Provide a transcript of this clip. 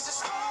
is a storm.